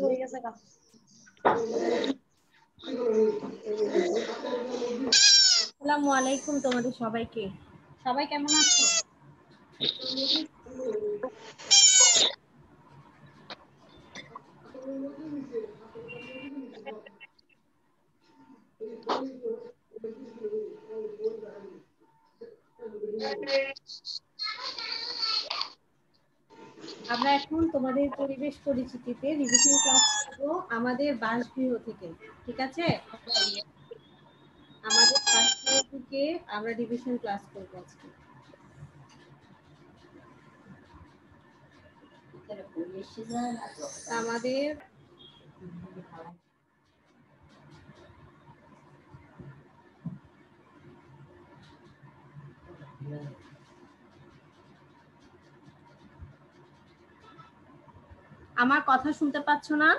হয়ে আলাইকুম তোমাদের সবাইকে। সবাই কেমন আছো? আমরা এখন তোমাদের পরিবেশ পরিচিতিতে রিভিশন ক্লাস করব আমাদের বাসগৃহ থেকে, ঠিক আছে? আমাদের বাসগৃহ থেকে আমরা রিভিশন ক্লাস করব আজকে। আমাদের আমার কথা শুনতে পাচ্ছ না?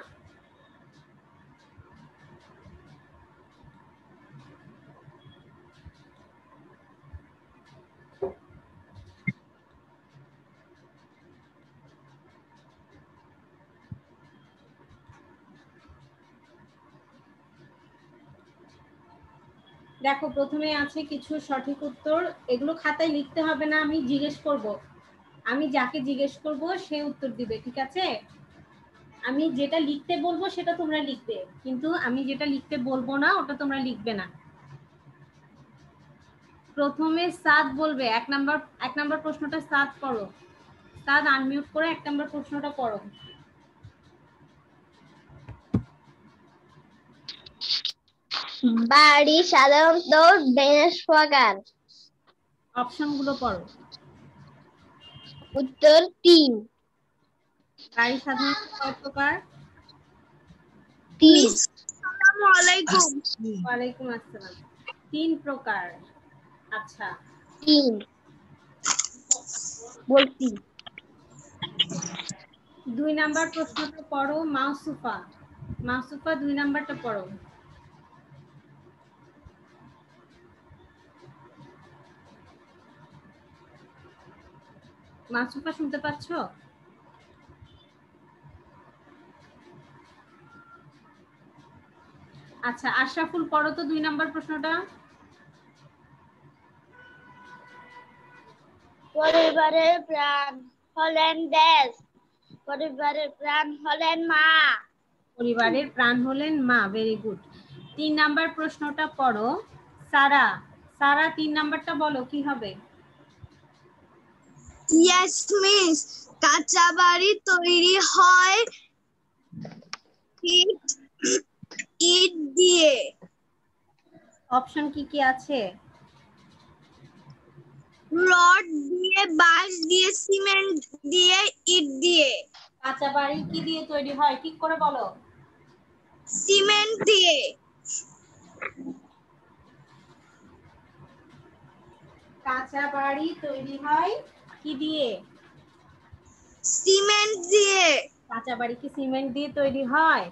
দেখো, প্রথমে আছে কিছু সঠিক উত্তর। এগুলো খাতায় লিখতে হবে না, আমি জিজ্ঞেস করব। আমি যাকে জিজ্ঞেস করব, সে উত্তর দিবে, ঠিক আছে? আমি যেটা লিখতে বলব সেটা তোমরা লিখবে কিন্তু আমি যেটা লিখতে বলব না ওটা তোমরা লিখবে না। প্রথমে সাদ বলবে এক নাম্বার এক নাম্বার প্রশ্নটা সাদ করো। সাদ আনমিউট করে এক নাম্বার প্রশ্নটা পড়ো বাড়ি সাধারণত বেনেস প্রকার অপশনগুলো পড়ো। উত্তর তিন। গাড়ি সাধারণত কয় প্রকার তিন। আসসালামু আলাইকুম। ওয়ালাইকুম আসসালাম। তিন প্রকার। আচ্ছা। তিন। বলছি। দুই নাম্বার প্রশ্নটা পড়ো মাউসুফা। মাউসুফা দুই নাম্বারটা পড়ো। মাসুফা শুনতে পাচ্ছ? আচ্ছা আশরাফুল পড়ো তো দুই নাম্বার প্রশ্নটা। পরিবারের প্রাণ হলেন দেশ। পরিবারের প্রাণ হলেন মা। পরিবারের প্রাণ হলেন মা ভেরি গুড তিন নাম্বার প্রশ্নটা পড়ো। সারা সারা তিন নাম্বারটা বলো কি হবে? ইয়েস মিস কাঁচা বাড়ি তৈরি হয়। ইট ইট দিয়ে। অপশন কি কি আছে? রড দিয়ে বাঁশ দিয়ে সিমেন্ট দিয়ে ইট দিয়ে। কাঁচা বাড়ি কি দিয়ে তৈরি হয়? ঠিক করে বলো। সিমেন্ট দিয়ে। কাঁচা বাড়ি তৈরি হয় কি দিয়ে? সিমেন্ট দিয়ে। কাঁচা বাড়ি কি সিমেন্ট দিয়ে তৈরি হয়?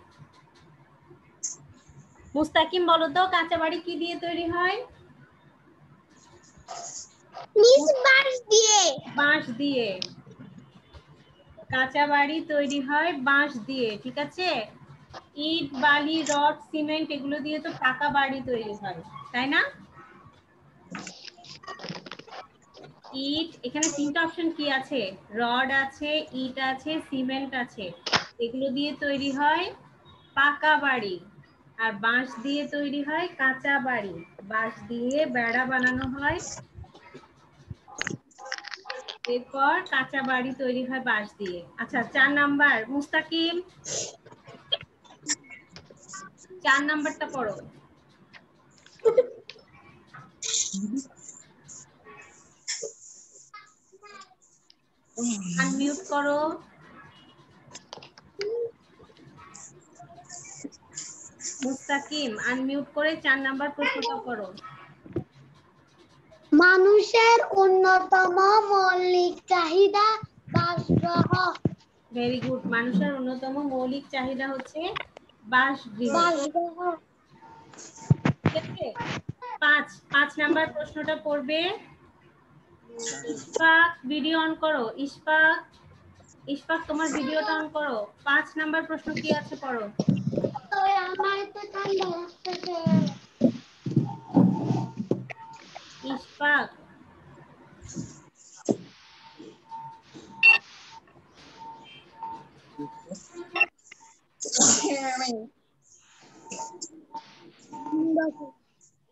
মুস্তাকিম বলো তো কাঁচা বাড়ি কি দিয়ে তৈরি হয়? বাঁশ দিয়ে। বাঁশ দিয়ে। কাঁচা বাড়ি তৈরি হয় বাঁশ দিয়ে ঠিক আছে? ইট বালি রড সিমেন্ট এগুলো দিয়ে তো পাকা বাড়ি তৈরি হয় তাই না? ইট এখানে তিনটা অপশন কি আছে? রড আছে ইট আছে সিমেন্ট আছে এগুলো দিয়ে তৈরি হয় পাকা বাড়ি। আর বাঁশ দিয়ে তৈরি হয় কাঁচা বাড়ি। বাঁশ দিয়ে বেড়া বানানো হয়। এরপর কাঁচা বাড়ি তৈরি হয় বাঁশ দিয়ে। আচ্ছা চার নাম্বার মুস্তাকিম। চার নাম্বারটা পড়ো। আনমিউট করো। মুস্তাকিম আনমিউট করে চার নাম্বার প্রশ্নটা করো। মানুষের অন্যতম মৌলিক চাহিদা বাসগৃহ। ভেরি গুড মানুষের অন্যতম মৌলিক চাহিদা হচ্ছে বাসগৃহ। পাঁচ পাঁচ নাম্বার প্রশ্নটা পড়বে। ইশফাক ভিডিও অন করো। ইশফাক ইশফাক তোমার ভিডিওটা অন করো। পাঁচ নাম্বার প্রশ্ন কি আছে পড়ো?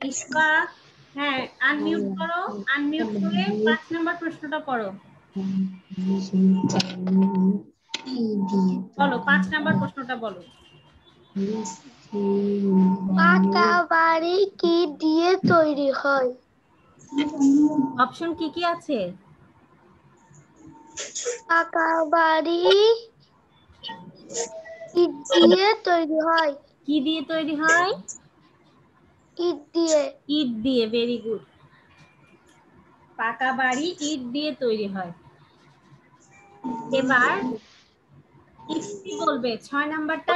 ইশফাক হ্যাঁ আনমিউট করো আনমিউট করে পাঁচ নাম্বার প্রশ্নটা বলো পাঁচ নাম্বার প্রশ্নটা বলো। পাকা বাড়ি কি দিয়ে তৈরি হয়? অপশন কি কি আছে? পাকা বাড়ি ইট দিয়ে তৈরি হয়? কি দিয়ে তৈরি হয়? ইট দিয়ে। ইট দিয়ে ভেরি গুড পাকা বাড়ি ইট দিয়ে তৈরি হয়। এবার কি বলবে? ছয় নাম্বারটা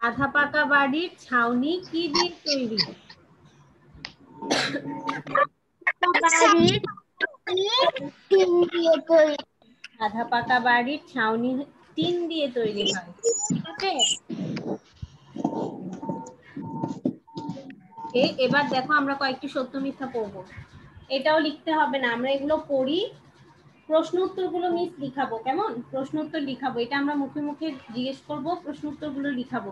আধা পাকা বাড়ির ছাউনি কি দিয়ে তৈরি? আধা পাকা বাড়ির ছাউনি টিন দিয়ে তৈরি হয়। এবার দেখো আমরা কয়েকটি সত্য মিথ্যা পড়ব। এটাও লিখতে হবে না, আমরা এগুলো পড়ি। প্রশ্ন উত্তরগুলো মিস লিখাবো কেমন? প্রশ্ন উত্তর লিখাবো এটা আমরা মুখে মুখে জিজ্ঞেস করব প্রশ্ন উত্তরগুলো লিখাবো।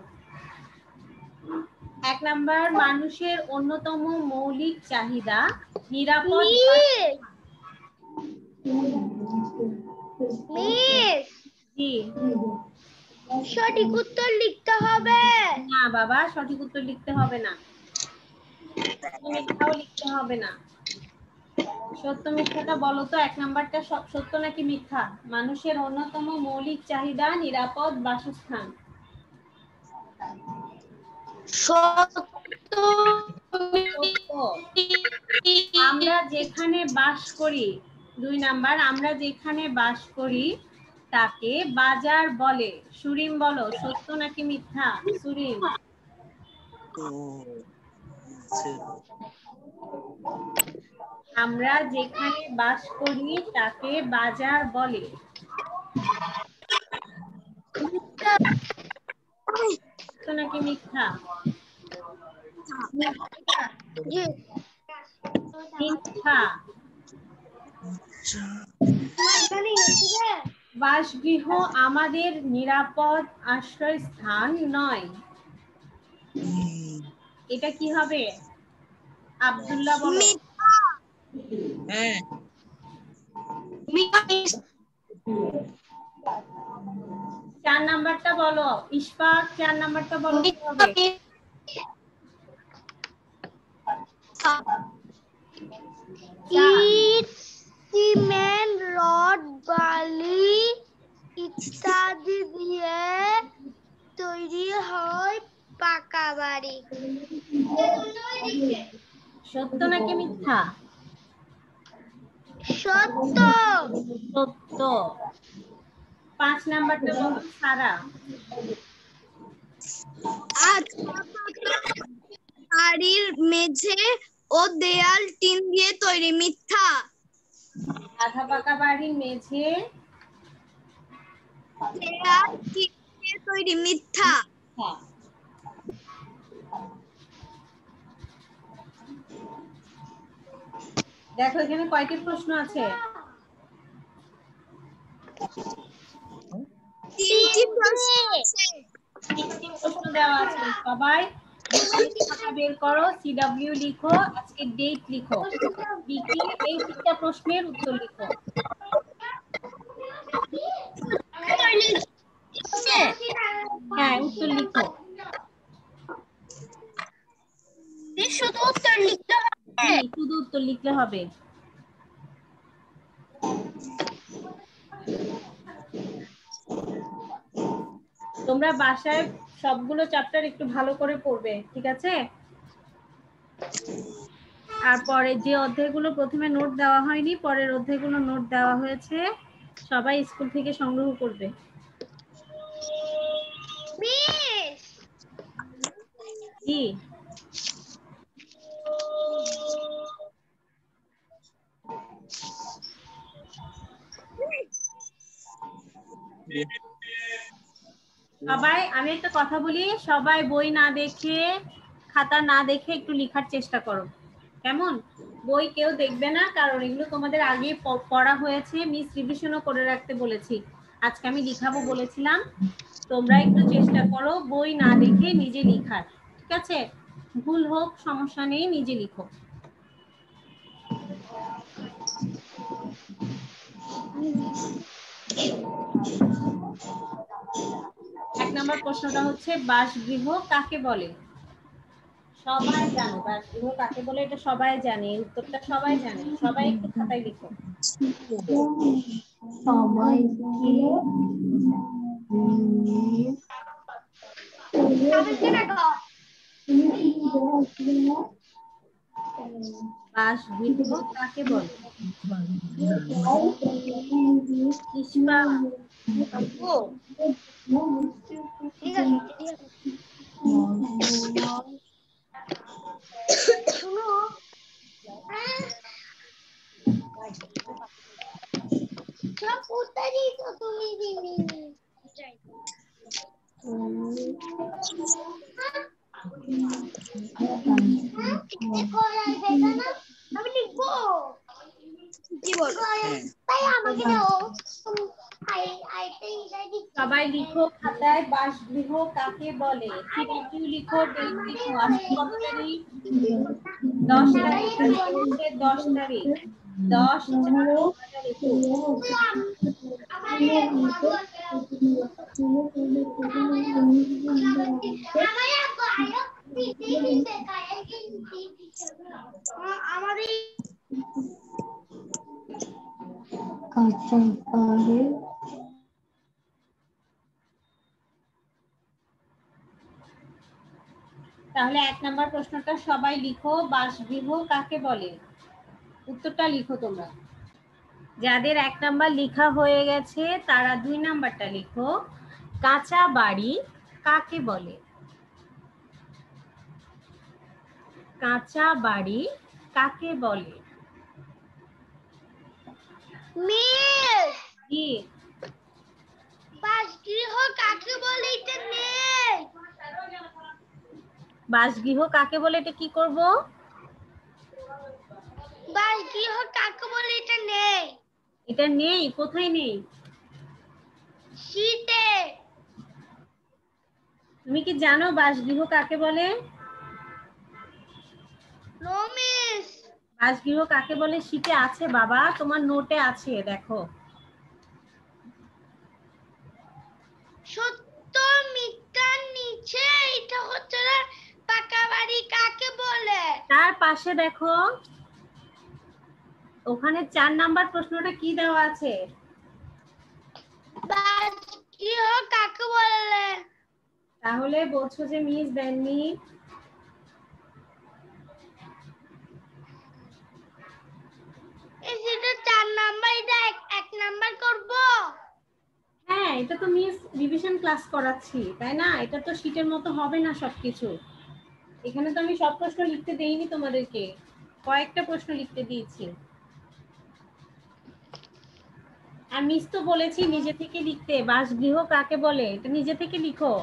এক নাম্বার মানুষের অন্যতম মৌলিক চাহিদা নিরাপদ জি। সঠিক উত্তর লিখতে হবে। না বাবা সঠিক উত্তর লিখতে হবে না। লিখতে হবে না। সত্য মিথ্যাটা বলো তো? এক নাম্বারটা সব সত্য নাকি মিথ্যা? মানুষের অন্যতম মৌলিক চাহিদা নিরাপদ বাসস্থান। আমরা যেখানে বাস করি দুই নাম্বার আমরা যেখানে বাস করি তাকে বাজার বলে। সুরিম বলো সত্য নাকি মিথ্যা? সুরিম। আমরা যেখানে বাস করি তাকে বাজার বলে। নাকি মিথ্যা? মিথ্যা। বাসগৃহ আমাদের নিরাপদ আশ্রয়স্থান নয়। এটা কি হবে? আব্দুল্লাহ বলো। হ্যাঁ। চার নাম্বারটা বলো। ইশফাক চার নাম্বারটা বলো ইট সিমেন্ট রড বালি ইত্যাদি দিয়ে তৈরি হয় পাকা বাড়ি। সত্য নাকি মিথ্যা? সত্য। সত্য। পাঁচ নাম্বারটা বলো সারা। বাড়ির মেঝে ও দেয়াল টিন দিয়ে তৈরি মিথ্যা। আধা পাকা বাড়ির মেঝে। দেয়াল টিন দিয়ে তৈরি মিথ্যা। দেখো এখানে কয়টি প্রশ্ন আছে? তিনটি প্রশ্ন দেওয়া আছে সবাই। বের করো? সিডব্লিউ লিখো আজকে ডেট লিখো। লিখি এই তিনটা প্রশ্নের উত্তর লিখো। হ্যাঁ উত্তর লিখো। শুধু উত্তর লিখতে শুধু উত্তর লিখলে হবে। তোমরা বাসায় সবগুলো চ্যাপ্টার একটু ভালো করে পড়বে ঠিক আছে? আর পরে যে অধ্যায়গুলো প্রথমে নোট দেওয়া হয়নি পরের অধ্যায়গুলো নোট দেওয়া হয়েছে সবাই স্কুল থেকে সংগ্রহ করবে। মিস! সবাই, আমি একটা কথা বলি, সবাই বই না দেখে, খাতা না দেখে একটু লেখার চেষ্টা করো। কেমন? বই কেউ দেখবে না, কারণ এগুলো তোমাদের আগে পড়া হয়েছে মিস রিভিশনও করে রাখতে বলেছি। আজকে আমি লিখাবো বলেছিলাম। তোমরা একটু চেষ্টা করো বই না দেখে নিজে লিখার, ঠিক আছে? ভুল হোক, সমস্যা নেই, নিজে লিখো। এক নম্বর প্রশ্নটা হচ্ছে বাসগৃহ কাকে বলে? সবাই জানে বাসগৃহ কাকে বলে এটা সবাই জানে উত্তরটা সবাই জানে। সবাই একটু খাতায় লিখো। বাসগৃহ কাকে বলে? ইস্পা ঠিক আছে শুনো সব উত্তরই তো তুমি দিবি আমি লিখব কি বল তাই আমাকে দাও আই আই সবাই লিখো খাতায় বাসগৃহ কাকে বলে? সিডাব্লিউ লিখো? দশ তারিখ। দশ তারিখ। দশ চার দু হাজার তাহলে এক নাম্বার প্রশ্নটা সবাই লিখো, বাসগৃহ কাকে বলে? উত্তরটা লিখো তোমরা। যাদের এক নাম্বার লেখা হয়ে গেছে, তারা দুই নাম্বারটা লিখো। কাঁচা বাড়ি কাকে বলে? কাঁচা বাড়ি কাকে বলে? মিস কি? বাসগৃহ কাকে বলে এটা নেই বাসগৃহ কাকে বলে এটা কি করব? বাসগৃহ কাকে বলে এটা নেই? এটা নেই কোথায় নেই? শীতে। তুমি কি জানো বাসগৃহ কাকে বলে? নো বাসগৃহ কাকে বলে? শীতে আছে বাবা তোমার নোটে আছে দেখো। সত্য মিথ্যার নিচে এটা হচ্ছে পাকা বাড়ি কাকে বলে? তার পাশে দেখো ওখানে চার নাম্বার প্রশ্নটা কি দেওয়া আছে? কাকে বলে? তাহলে বলছো যে মিস দেননি। হ্যাঁ এটা তো মিস রিভিশন ক্লাস করাচ্ছি, তাই না? এটা তো মতো হবে না সবকিছু। এখানে তো আমি সব প্রশ্ন লিখতে দেইনি তোমাদেরকে, কয়েকটা প্রশ্ন লিখতে দিয়েছি। আর মিস তো বলেছি নিজে থেকে লিখতে, বাসগৃহ কাকে বলে? এটা নিজে থেকে লিখো।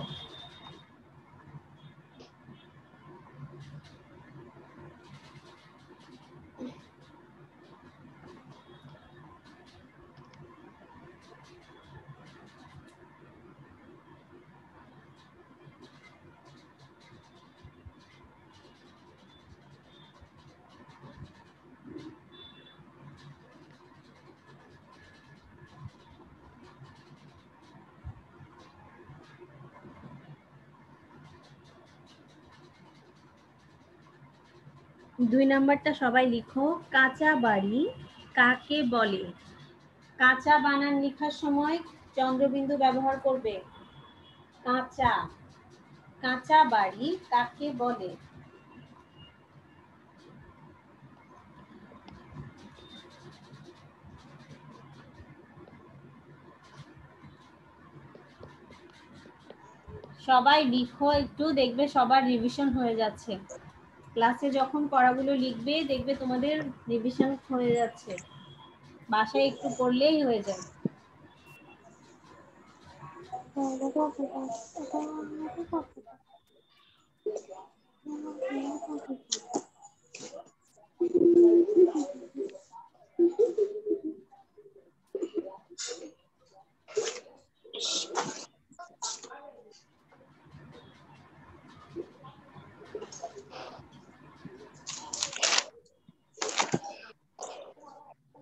দুই নাম্বারটা সবাই লিখো। কাঁচা বাড়ি কাকে বলে? কাঁচা বানান লেখার সময় চন্দ্রবিন্দু ব্যবহার করবে। কাঁচা। কাঁচা বাড়ি কাকে বলে? সবাই লিখো, একটু দেখবে সবার রিভিশন হয়ে যাচ্ছে। ক্লাসে যখন পড়াগুলো লিখবে দেখবে তোমাদের রিভিশন হয়ে যাচ্ছে। বাসায় একটু পড়লেই হয়ে যায়।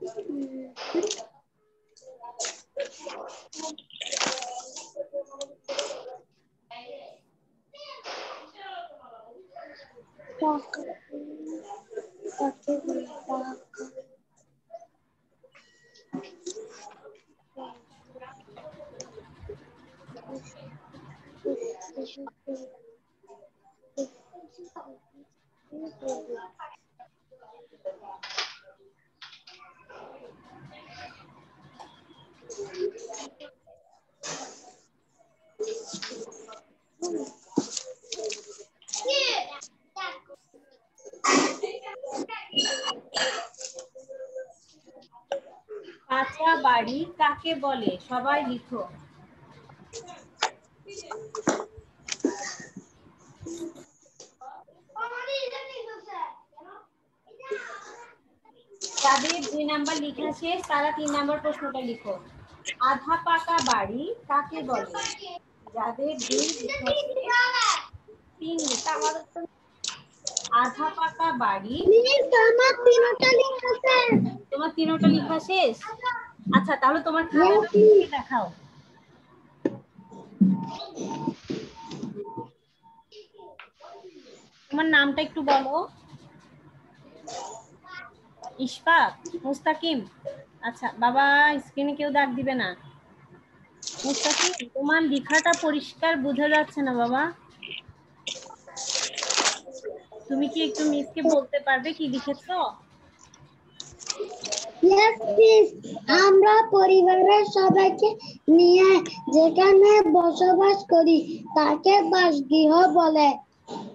Bak. Bak. Bak. Thank you. বাড়ি কাকে বলে? সবাই লিখো। যাদের দুই নাম্বার লেখা শেষ তারা তিন নাম্বার প্রশ্নটা লিখো। আধা পাকা বাড়ি কাকে বলে? যাদের দুই তিন আধা পাকা বাড়ি। তোমার তিনোটা লেখা শেষ? আচ্ছা তাহলে তোমার খাতাটা দেখাও। তোমার নামটা একটু বলো। ইশফাক মুস্তাকিম। আচ্ছা বাবা স্ক্রিনে কেউ দাগ দিবে না। মুস্তাকিম তোমার লেখাটা পরিষ্কার বোঝা যাচ্ছে না বাবা। তুমি কি একটু মিসকে বলতে পারবে কি লিখেছো. আমরা পরিবারের সবাইকে নিয়ে যেখানে বসবাস করি, তাকে বাসগৃহ বলে।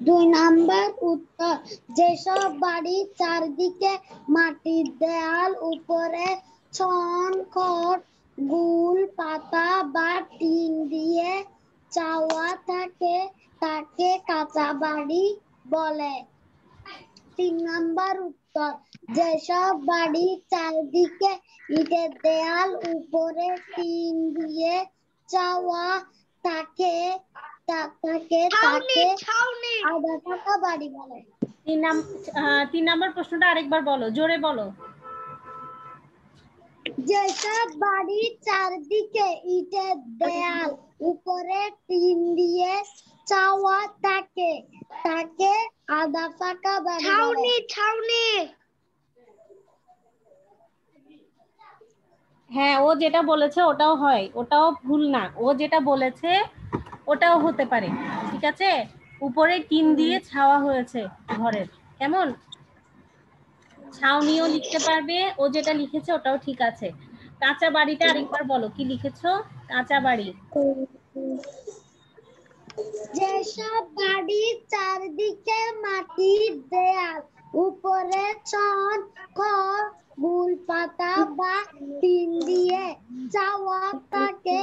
দুই নাম্বার উত্তর, যেসব বাড়ির চারদিকে মাটির দেয়াল, উপরে ছন, খড়, গুল, পাতা বা টিন দিয়ে চাওয়া থাকে, তাকে কাঁচা বাড়ি বলে। তিন নাম্বার উত্তর। যেসব বাড়ির চারদিকে ইটের দেয়াল উপরে টিন দিয়ে চাওয়া তাকে তাকে তাকে আধা টাকা বাড়ি বলে। তিন নাম তিন নাম্বার প্রশ্নটা আরেকবার বলো জোরে বলো। যেসব বাড়ির চারদিকে ইটের দেয়াল উপরে টিন দিয়ে চাওয়া থাকে তাকে আধা ফাঁকা বাড়ি ছাউনি ছাউনি। হ্যাঁ ও যেটা বলেছে ওটাও হয় ওটাও ভুল না। ও যেটা বলেছে ওটাও হতে পারে ঠিক আছে? উপরে টিন দিয়ে ছাওয়া হয়েছে ঘরের কেমন? ছাউনিও লিখতে পারবে ও যেটা লিখেছে ওটাও ঠিক আছে। কাঁচা বাড়িটা আরেকবার বলো কি লিখেছো? কাঁচা বাড়ি। যেসব বাড়ির চারদিকে মাটির দেয়াল, উপরে চন, খড় গুল পাতা বা টিন দিয়ে চাওয়া তাকে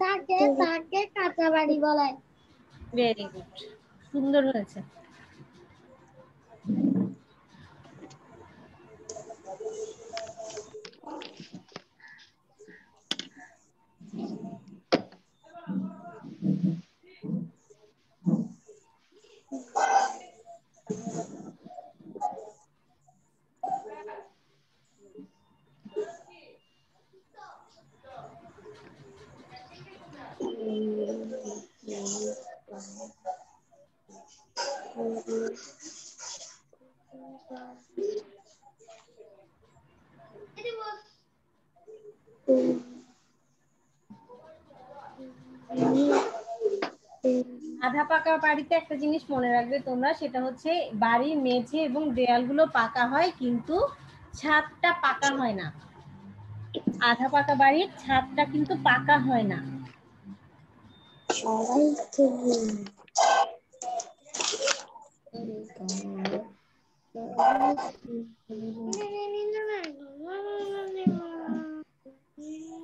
তাকে তাকে কাঁচা বাড়ি বলে। ভেরি গুড সুন্দর হয়েছে। আধা পাকা বাড়িতে একটা জিনিস মনে রাখবে তোমরা সেটা হচ্ছে বাড়ির মেঝে এবং দেয়ালগুলো পাকা হয় কিন্তু ছাদটা পাকা হয় না। আধা পাকা বাড়ির ছাদটা কিন্তু পাকা হয় না।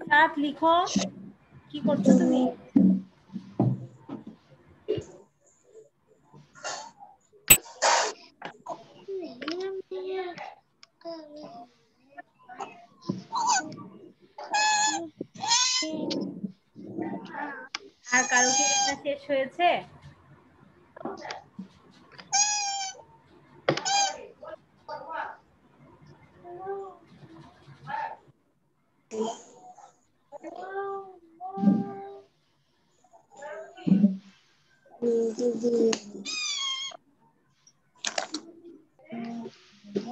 ছাদ লিখো। কি করছ তুমি? আর কারও কি শেষ হয়েছে? 嗯你开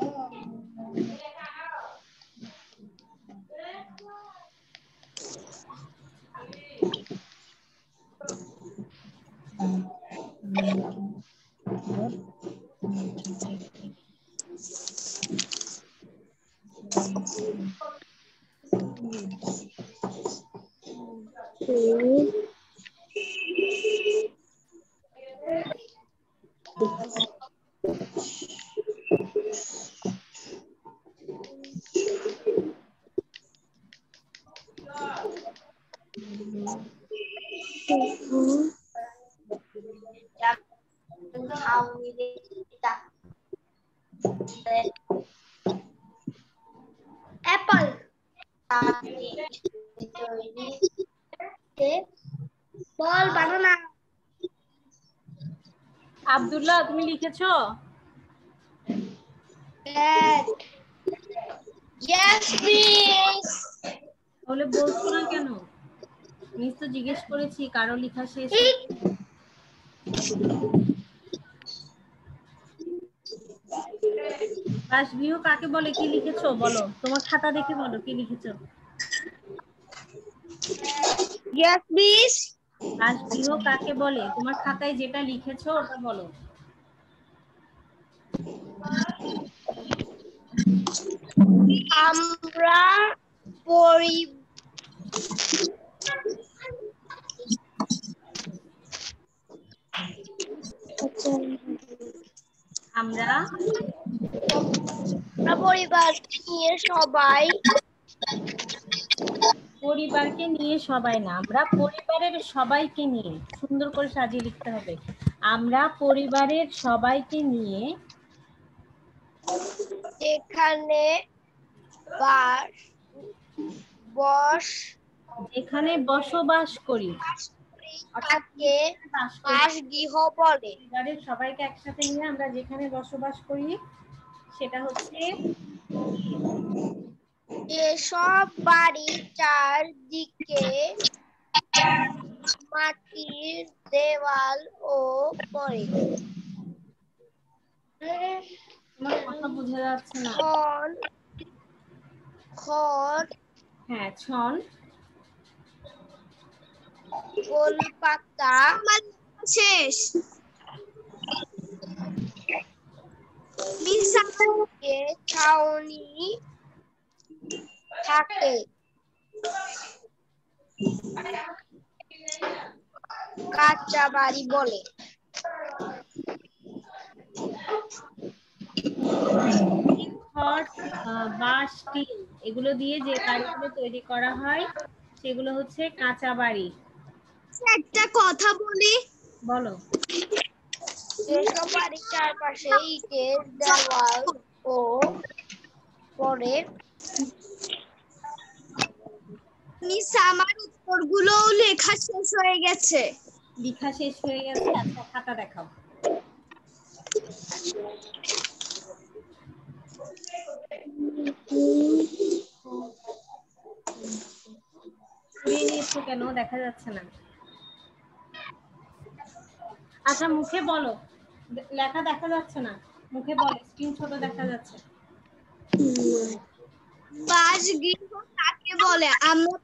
আব্দুল্লাহ তুমি লিখেছো? তাহলে বলছো না কেন? মিস তো জিজ্ঞেস করেছি কারও লেখা শেষ কাকে বলে কি লিখেছো? বলো তোমার খাতা দেখে বলো কি লিখেছো? Yes miss. বাসগৃহ কাকে বলে? তোমার খাতায় যেটা লিখেছো ওটা বলো। আমরা পরি আমরা পরিবার নিয়ে সবাই পরিবারকে নিয়ে সবাই না আমরা পরিবারের সবাইকে নিয়ে সুন্দর করে সাজিয়ে লিখতে হবে। আমরা পরিবারের সবাইকে নিয়ে এখানে বাস বস এখানে বসবাস করি। তাকে। বাসগৃহ বলে। পরিবারের সবাইকে একসাথে নিয়ে আমরা যেখানে বসবাস করি সেটা হচ্ছে এসব বাড়ি চারদিকে মাটির দেওয়াল ও পড়ে। খন খড় হ্যাঁ ছন। গোলপাতা। শেষ। ছাউনি থাকে। কাঁচা বাড়ি বলে বাঁশ টিন এগুলো দিয়ে যে বাড়িগুলো তৈরি করা হয় সেগুলো হচ্ছে কাঁচা বাড়ি একটা কথা বলি। বলো। এসব বাড়ির চারপাশে ইটের দেওয়াল ও পরে মিস আমার উত্তরগুলোও লেখা শেষ হয়ে গেছে। লিখা শেষ হয়ে গেছে আচ্ছা খাতা দেখাও। কেন, দেখা যাচ্ছে না। আচ্ছা মুখে বলো। লেখা দেখা যাচ্ছে না। মুখে বলো স্ক্রিন ছোট দেখা যাচ্ছে। কাকে বলে?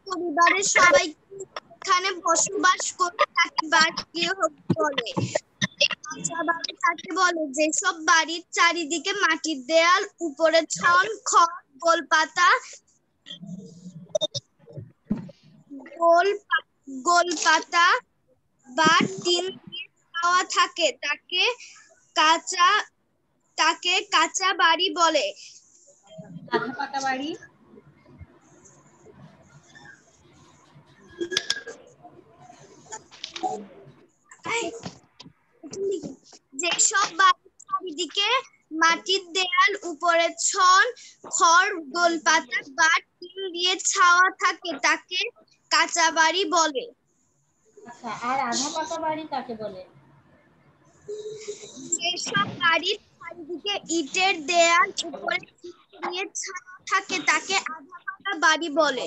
পরিবারের সবাই এখানে বসবাস করি তাকে বলে। বাড়ি কাকে বলে? যেসব বাড়ির চারিদিকে মাটির দেয়াল, উপরে ছন খড়, গোলপাতা, গোল গোলপাতা বা টিন ছাওয়া থাকে, তাকে কাঁচা তাকে কাঁচা বাড়ি বলে। বাড়ি। যেসব বাড়ির চারিদিকে মাটির দেয়াল উপরে ছন খড় গোলপাতা বা টিন দিয়ে ছাওয়া থাকে তাকে কাঁচা বাড়ি বলে। আচ্ছা আর আধা পাকা বাড়ি কাকে বলে? যেসব বাড়ির চারিদিকে ইটের দেয়াল উপরে ছাওয়া থাকে তাকে আধা পাকা বাড়ি বলে।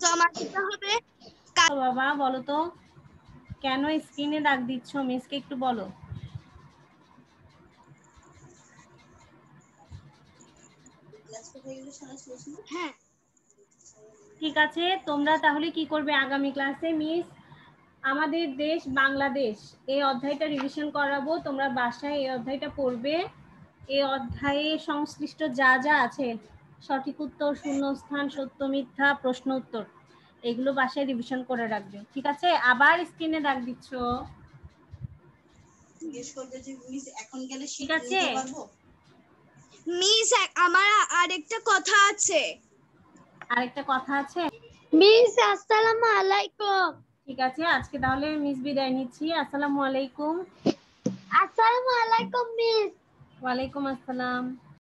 জমা দিতে হবে। বাবা বলো তো কেন স্ক্রিনে দাগ দিচ্ছ? মিসকে একটু বলো। হ্যাঁ ঠিক আছে তোমরা তাহলে কি করবে আগামী ক্লাসে মিস আমাদের দেশ বাংলাদেশ এই অধ্যায়টা রিভিশন করাবো তোমরা বাসায় এই অধ্যায়টা পড়বে। এই অধ্যায়ে সংশ্লিষ্ট যা যা আছে সঠিক উত্তর শূন্যস্থান সত্য মিথ্যা প্রশ্ন উত্তর এগুলো বাসায় রিভিশন করে রাখবে। ঠিক আছে? আবার স্ক্রিনে দাগ দিচ্ছ। জিজ্ঞেস করবে যে মিস এখন গেলে ঠিক আছে। মিস আমার আরেকটা কথা আছে। আরেকটা কথা আছে? মিস আসসালামু আলাইকুম। ঠিক আছে আজকে তাহলে মিস বিদায় নিচ্ছি। আসসালামু আলাইকুম। আসসালামু আলাইকুম মিস। ওয়ালাইকুম আসসালাম।